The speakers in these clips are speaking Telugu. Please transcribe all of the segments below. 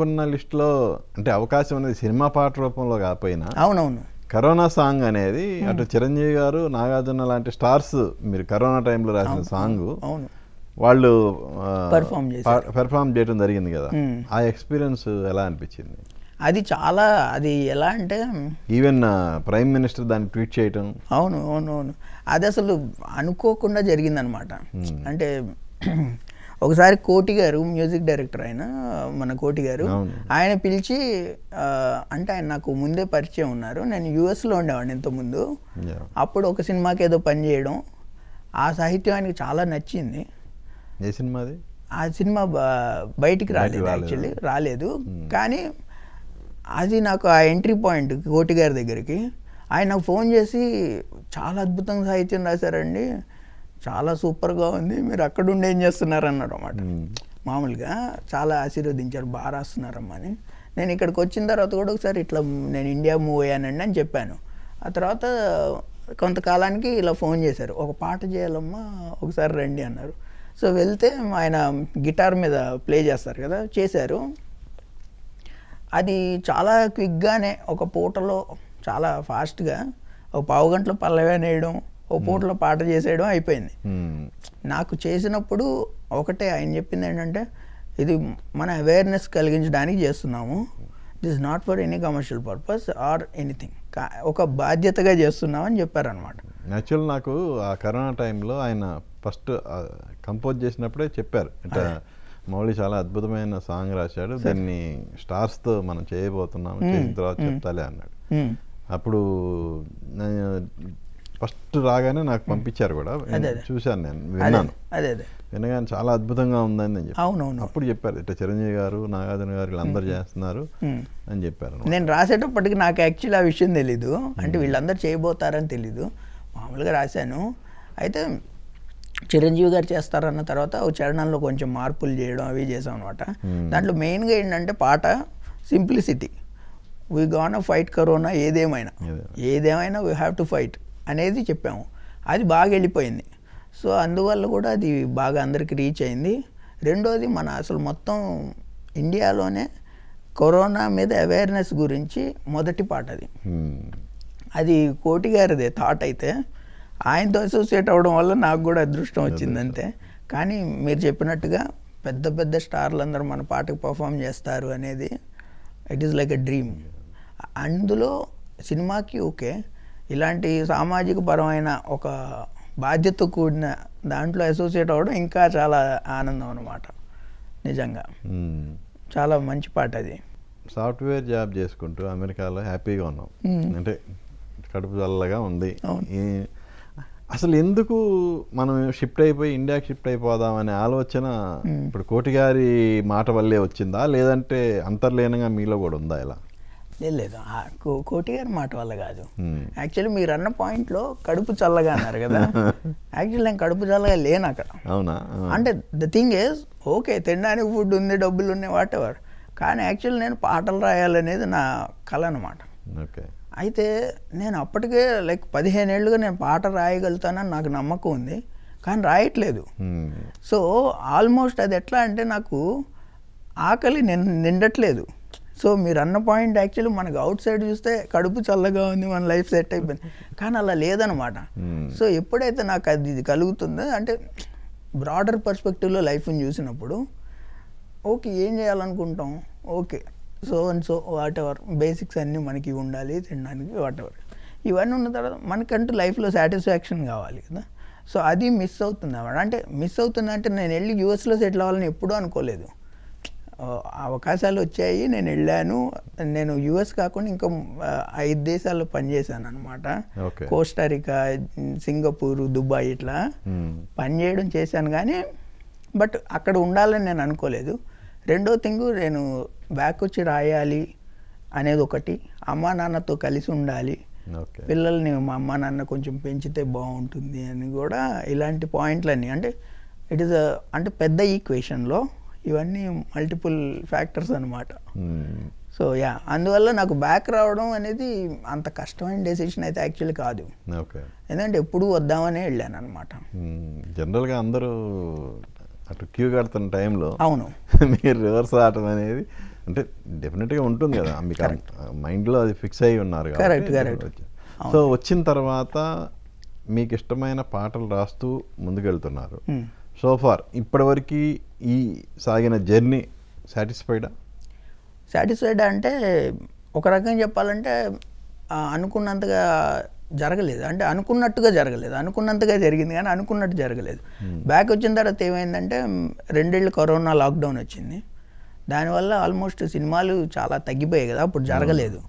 ఉన్న లిస్టులో అంటే అవకాశం అనేది సినిమా పాట రూపంలో కాకపోయినా అవునవును. కరోనా సాంగ్ అనేది అటు చిరంజీవి గారు నాగార్జున లాంటి స్టార్స్ మీరు కరోనా టైంలో రాసిన సాంగ్ అవును. వాళ్ళు. పెర్ఫామ్ చేయడం జరిగింది కదా. ఆ ఎక్స్పీరియన్స్ ఎలా అనిపించింది? అది చాలా అది ఎలా అంటే ఈవెన్ ప్రైమ్ మినిస్టర్ దాన్ని ట్వీట్ చేయటం. అవును అవును అవును. అది అసలు అనుకోకుండా జరిగిందనమాట. అంటే ఒకసారి కోటి గారు మ్యూజిక్ డైరెక్టర్ ఆయన మన కోటి గారు. ఆయన పిలిచి అంటే ఆయన నాకు ముందే పరిచయం ఉన్నారు. నేను యూఎస్లో ఉండేవాడిని ఇంతకుముందు. అప్పుడు ఒక సినిమాకి ఏదో పని చేయడం. ఆ సాహిత్యం ఆయనకి చాలా నచ్చింది. ఏ సినిమాది ఆ సినిమా బయటికి రాలేదు రాలేదు. యాక్చువల్లీ రాలేదు. కానీ అది నాకు ఆ ఎంట్రీ పాయింట్ కోటి గారి దగ్గరికి ఆయన నాకు ఫోన్ చేసి చాలా అద్భుతంగా సాహిత్యం రాశారండి. చాలా సూపర్గా ఉంది. మీరు అక్కడ ఉండి ఏం చేస్తున్నారు అన్నారు అన్నమాట. మ్మ్. మామూలుగా చాలా ఆశీర్వదించారు బాగా రాస్తున్నారమ్మా అని. నేను ఇక్కడికి వచ్చిన తర్వాత కూడా ఒకసారి ఇట్లా నేను ఇండియా మూవ్ అయ్యానండి అని చెప్పాను. ఆ తర్వాత కొంతకాలానికి ఇలా ఫోన్ చేశారు. ఒక పాట చేయాలమ్మా ఒకసారి రండి అన్నారు. సో వెళ్తే ఆయన గిటార్ మీద ప్లే చేస్తారు కదా చేశారు. అది చాలా క్విక్గానే ఒక పూటలో చాలా ఫాస్ట్గా ఒక పావు గంటలో పల్లవి వేయడం ఒక పూటలో పాట చేసేయడం అయిపోయింది. మ్మ్. నాకు చేసినప్పుడు ఒకటే ఆయన చెప్పింది ఏంటంటే ఇది మన అవేర్నెస్ కలిగించడానికి చేస్తున్నాము. This not for any commercial purpose or anything ఒక బాధ్యతగా చేస్తున్నామని చెప్పారనమాట యాక్చువల్ నాకు ఆ కరోనా టైంలో ఆయన ఫస్ట్ కంపోజ్ చేసినప్పుడే చెప్పారు. అంటే మౌళి చాలా అద్భుతమైన సాంగ్ రాశాడు. దీన్ని stars తో మనం చేయబోతున్నాం చేసిన తర్వాత చెప్తాలే అన్నాడు. అప్పుడు ఫస్ట్ రాగానే నాకు పంపించారు కూడా. చూశాను నేను విన్నాను. అదే అదే. వినగానే చాలా అద్భుతంగా ఉందని నేను అవునవును. అప్పుడు చెప్పారు ఇట్లా చిరంజీవి గారు నాగార్జున గారు వీళ్ళందరూ చేస్తున్నారు. అని చెప్పారు. నేను రాసేటప్పటికి నాకు యాక్చువల్లీ ఆ విషయం తెలీదు. అంటే వీళ్ళందరూ చేయబోతారని తెలీదు. మామూలుగా రాశాను. అయితే చిరంజీవి గారు చేస్తారన్న తర్వాత చరణంలో కొంచెం మార్పులు చేయడం అవి చేసాం అనమాట. దాంట్లో మెయిన్గా ఏంటంటే పాట simplicity. We gonna fight corona ఏదేమైనా. ఏదే. ఏదేమైనా వీ హ్యావ్ టు ఫైట్ అనేది చెప్పాము. అది బాగా వెళ్ళిపోయింది. సో అందువల్ల కూడా అది బాగా అందరికి రీచ్ అయింది. రెండోది మన అసలు మొత్తం ఇండియాలోనే కరోనా మీద అవేర్నెస్ గురించి మొదటి పాట అది. మ్మ్. అది కోటి గారిదే థాట్ అయితే ఆయనతో అసోసియేట్ అవ్వడం వల్ల నాకు కూడా అదృష్టం వచ్చింది అంతే. కానీ మీరు చెప్పినట్టుగా పెద్ద పెద్ద స్టార్లు అందరూ మన పాటకు పర్ఫామ్ చేస్తారు అనేది it is like a dream. అందులో సినిమాకి ఓకే. ఇలాంటి సామాజిక పరమైన ఒక బాధ్యత కూడిన దాంట్లో అసోసియేట్ అవ్వడం ఇంకా చాలా ఆనందం అనమాట నిజంగా. చాలా మంచి పాట అది. సాఫ్ట్వేర్ జాబ్ చేసుకుంటూ అమెరికాలో హ్యాపీగా ఉన్నాం. అంటే కడుపు చల్లగా ఉంది. అసలు ఎందుకు మనం షిఫ్ట్ అయిపోయి ఇండియాకి షిఫ్ట్ అయిపోదాం అనే ఆలోచన ఇప్పుడు కోటి గారి మాట వల్లే వచ్చిందా? లేదంటే అంతర్లీనంగా మీలో కూడా ఉందా ఇలా? లేదు లేదు. కోటి గారి మాట వల్ల కాదు. యాక్చువల్లీ మీరు అన్న పాయింట్లో కడుపు చల్లగా అన్నారు కదా. యాక్చువల్లీ నేను కడుపు చల్లగా లేను అక్కడ. అవునా. అంటే ద థింగ్ ఈజ్ ఓకే తినడానికి ఫుడ్ ఉంది డబ్బులు ఉన్నాయి వాట్ ఎవర్ కానీ యాక్చువల్లీ నేను పాటలు రాయాలనేది నా కళ అనమాట ఓకే. అయితే నేను అప్పటికే లైక్ పదిహేను ఏళ్ళుగా నేను పాట రాయగలుగుతానని నాకు నమ్మకం ఉంది. కానీ రాయట్లేదు. సో ఆల్మోస్ట్ అది ఎట్లా అంటే నాకు ఆకలి నిండట్లేదు. సో మీరు అన్న పాయింట్ యాక్చువల్లీ మనకు అవుట్ సైడ్ చూస్తే కడుపు చల్లగా ఉంది మన లైఫ్ సెట్ అయిపోయింది. కానీ అలా లేదనమాట. Hmm. సో ఎప్పుడైతే నాకు అది ఇది కలుగుతుందో అంటే బ్రాడర్ పర్స్పెక్టివ్లో లైఫ్ని చూసినప్పుడు ఓకే ఏం చేయాలనుకుంటాం? Okay so and so whatever basics అన్నీ మనకి ఉండాలి తినడానికి వాట్ ఎవర్ ఇవన్నీ ఉన్న తర్వాత మనకంటూ లైఫ్లో సాటిస్ఫాక్షన్ కావాలి కదా. సో అది మిస్ అవుతుంది అన్నమాట అంటే మిస్ అవుతుంది అంటే నేను వెళ్ళి యూఎస్లో సెటిల్ అవ్వాలని ఎప్పుడూ అనుకోలేదు. అవకాశాలు వచ్చాయి నేను వెళ్ళాను. నేను యుఎస్ కాకుండా ఇంకా ఐదు దేశాల్లో పనిచేశాను అనమాట. కోస్టారికా సింగపూర్ దుబాయ్ ఇట్లా మ్మ్. పని చేయడం చేశాను కానీ బట్ అక్కడ ఉండాలని నేను అనుకోలేదు. రెండో థింగ్ నేను బ్యాక్ వచ్చి రాయాలి అనేది ఒకటి. అమ్మా నాన్నతో కలిసి ఉండాలి. పిల్లల్ని మా అమ్మ నాన్న కొంచెం పెంచితే బాగుంటుంది అని కూడా ఇలాంటి పాయింట్లన్నీ. అంటే ఇట్ ఈస్ అంటే పెద్ద ఈక్వేషన్లో ఇవన్నీ మల్టిపుల్ ఫ్యాక్టర్స్ అనమాట. సో యా అందువల్ల నాకు బ్యాక్ రావడం అనేది అంత కష్టమైన డెసిషన్ అయితే యాక్చువల్లీ కాదు. ఎందుకంటే ఎప్పుడు వద్దామనే వెళ్ళాను అనమాట. జనరల్గా అందరూ అటు క్యూ కడుతున్న టైంలో అవును. మీరు రివర్స్ ఆడటం అనేది అంటే డెఫినెట్గా ఉంటుంది కదా. మీకు మైండ్లో అది ఫిక్స్ అయి ఉన్నారు correct. వచ్చి- సో వచ్చిన తర్వాత మీకు ఇష్టమైన పాటలు రాస్తూ ముందుకెళ్తున్నారు. Hmm. సో ఫార్ ఇప్పటివరకు ఈ సాగిన జర్నీ సాటిస్ఫైడా? సాటిస్ఫైడ్ అంటే ఒక రకంగా చెప్పాలంటే అనుకున్నంతగా జరగలేదు. అంటే అనుకున్నట్టుగా జరగలేదు. అనుకున్నంతగా జరిగింది కానీ అనుకున్నట్టు జరగలేదు. బ్యాక్ వచ్చిన తర్వాత ఏమైందంటే రెండేళ్ళు కరోనా లాక్డౌన్ వచ్చింది. దానివల్ల ఆల్మోస్ట్ సినిమాలు చాలా తగ్గిపోయాయి కదా అప్పుడు జరగలేదు.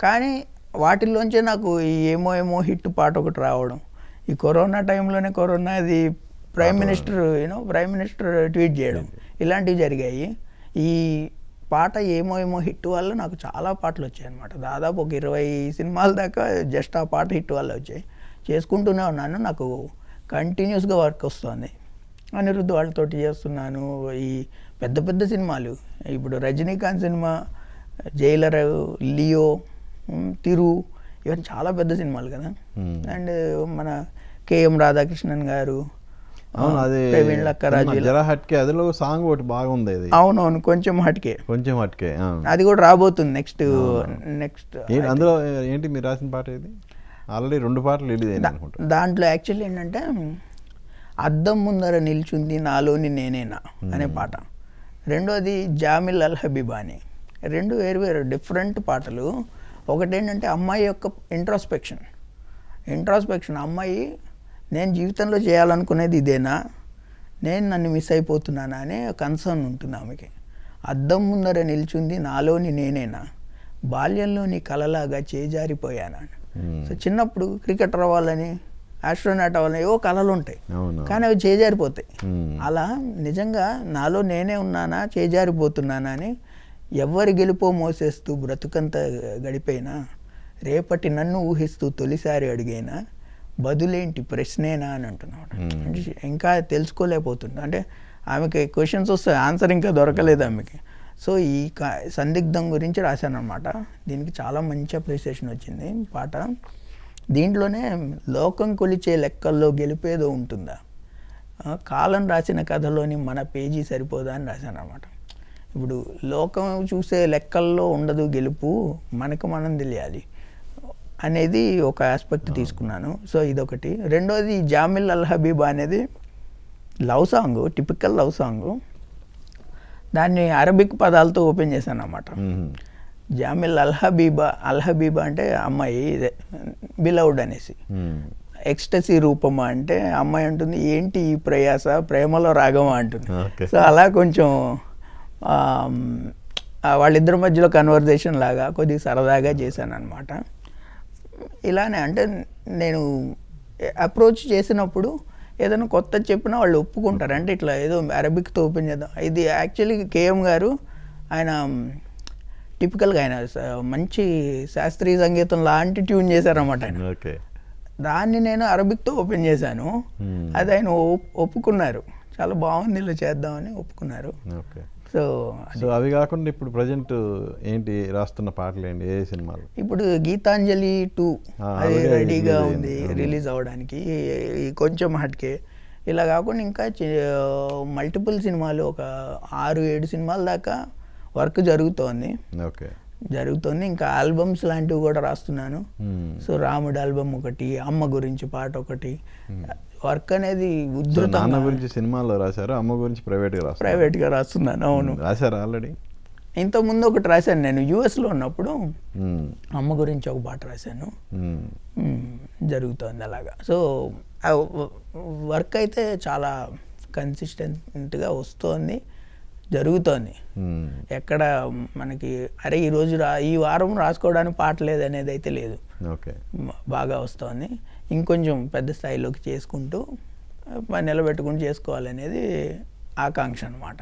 కానీ వాటిల్లోంచే నాకు ఏమో ఏమో హిట్ పాట ఒకటి రావడం. ఈ కరోనా టైంలోనే కరోనా అది prime minister you know prime minister tweet చేయడం. ఇలాంటివి జరిగాయి. ఈ పాట ఏమో ఏమో హిట్ వల్ల నాకు చాలా పాటలు వచ్చాయి అనమాట దాదాపు ఒక ఇరవై సినిమాల దాకా జస్ట్ ఆ పాట హిట్ వల్ల వచ్చాయి. చేసుకుంటూనే ఉన్నాను. నాకు కంటిన్యూస్గా వర్క్ వస్తుంది. అనిరుద్ధ్ వాళ్ళతోటి చేస్తున్నాను. ఈ పెద్ద పెద్ద సినిమాలు. ఇప్పుడు రజనీకాంత్ సినిమా జైలర్ లియో తిరు ఇవన్నీ చాలా పెద్ద సినిమాలు కదా. Hmm. అండ్ మన కేఎం రాధాకృష్ణన్ గారు అవును అది ప్రవీణ్ లక్కరాజు జరా హట్కే అదిలో సాంగ్ ఒకటి బాగుంది అది అవునవును కొంచెం హట్కే. కొంచెం హట్కే. అది కూడా రాబోతుంది నెక్స్ట్ నెక్స్ట్ అందులో ఏంటి మీరు రాసిన పాట ఇది? ఆల్రెడీ రెండు పాటలు రిలీజ్ అయింది అనుకుంటా. దాంట్లో యాక్చువల్లీ ఏంటంటే అద్దం ముందర నిల్చుంది నాలోని నేనేనా అనే పాట. రెండోది జామిల్ అల్ హబీబా అని రెండు వేరు వేరు డిఫరెంట్ పాటలు. ఒకటేంటంటే అమ్మాయి యొక్క ఇంట్రాస్పెక్షన్. ఇంట్రాస్పెక్షన్ అమ్మాయి నేను జీవితంలో చేయాలనుకునేది ఇదేనా? నేను నన్ను మిస్ అయిపోతున్నానా అనే కన్సర్న్ ఉంటుంది ఆమెకి. అద్దం ముందర నిల్చుంది నాలోని నేనేనా? బాల్యంలోని కలలాగా చేజారిపోయానా. సో చిన్నప్పుడు క్రికెటర్ అవ్వాలని ఆస్ట్రోనాట్ అవ్వాలని ఏవో కళలు ఉంటాయి. కానీ అవి చేజారిపోతాయి. అలా నిజంగా నాలో నేనే ఉన్నానా చేజారిపోతున్నానా అని ఎవరి గెలుపో మోసేస్తూ బ్రతుకంత గడిపోయినా రేపటి నన్ను ఊహిస్తూ తొలిసారి అడిగైనా? బదులేంటి ప్రశ్నేనా అని అంటున్నాడు. అంటే ఇంకా తెలుసుకోలేకపోతుంది అంటే ఆమెకి క్వశ్చన్స్ వస్తాయి ఆన్సర్ ఇంకా దొరకలేదు ఆమెకి. సో ఈ సందిగ్ధం గురించి రాశాను అనమాట దీనికి చాలా మంచి అప్రిసియేషన్ వచ్చింది పాట. దీంట్లోనే లోకం కొలిచే లెక్కల్లో గెలిపేదో ఉంటుందా? కాలం రాసిన కథలోని మన పేజీ సరిపోదా అని రాశాను అనమాట ఇప్పుడు లోకం చూసే లెక్కల్లో ఉండదు గెలుపు మనకు మనం తెలియాలి. అనేది ఒక ఆస్పెక్ట్ తీసుకున్నాను. సో ఇదొకటి. రెండోది జామిల్ అల్ హబీబా అనేది love song typical love song. దాన్ని అరబిక్ పదాలతో ఓపెన్ చేశాను అన్నమాట మ్మ్. జామిల్ అల్ హబీబా అల్ హబీబా అంటే అమ్మాయి ఇదే బిలౌడ్ అనేసి. ఎక్స్టసీ రూపమా అంటే అమ్మాయి అంటుంది ఏంటి ఈ ప్రయాస? ప్రేమలో రాగమా? అంటుంది. సో అలా కొంచెం వాళ్ళిద్దరి మధ్యలో కన్వర్జేషన్ లాగా కొద్దిగా సరదాగా చేశాను అనమాట ఇలానే అంటే నేను అప్రోచ్ చేసినప్పుడు ఏదైనా కొత్త చెప్పినా వాళ్ళు ఒప్పుకుంటారు. అంటే ఇట్లా ఏదో అరబిక్తో ఓపెన్ చేద్దాం. ఇది యాక్చువల్లీ కేఎం గారు ఆయన టిపికల్గా ఆయన మంచి శాస్త్రీయ సంగీతం లాంటి ట్యూన్ చేశారన్నమాట ఆయన. ఓకే. దాన్ని నేను అరబిక్తో ఓపెన్ చేశాను. Hmm. అది ఆయన ఒప్- ఒప్పుకున్నారు. చాలా బాగుంది ఇలా చేద్దామని ఒప్పుకున్నారు. ఓకే. సో సో అవి కాకుండా ఇప్పుడు ప్రజెంట్ ఏంటి రాస్తున్న పాటలు ఏంటి ఏ సినిమాలు? ఇప్పుడు గీతాంజలి టూ అది రెడీగా ఉంది. రిలీజ్ అవ్వడానికి కొంచెం హట్కే. ఇలా కాకుండా ఇంకా మల్టిపుల్ సినిమాలు ఒక ఆరు ఏడు సినిమాల దాకా వర్క్ జరుగుతోంది. ఓకే. జరుగుతోంది. ఇంకా ఆల్బమ్స్ లాంటివి కూడా రాస్తున్నాను. సో రాముడు ఆల్బమ్ ఒకటి అమ్మ గురించి పాట ఒకటి. వర్క్ అనేది సో నాన్న గురించి సినిమాల్లో రాశారు? అమ్మ గురించి ప్రైవేట్గా రాశారు ప్రైవేట్గా రాస్తున్నాను అవును. రాశారా ఆల్రెడీ? ఇంత ముందు ఒకటి రాశాను నేను యూఎస్లో ఉన్నప్పుడు అమ్మ గురించి ఒక పాట రాశాను. జరుగుతోంది అలాగా. సో వర్క్ అయితే చాలా కన్సిస్టెంట్గా వస్తోంది జరుగుతోంది. ఎక్కడ మనకి అరే ఈ రోజు రా ఈ వారం రాసుకోవడానికి పాట లేదు అనేది అయితే లేదు. బాగా వస్తోంది. ఇంకొంచెం పెద్ద స్థాయిలోకి చేసుకుంటూ నిలబెట్టుకుని నిలబెట్టుకుంటూ చేసుకోవాలనేది ఆకాంక్ష అనమాట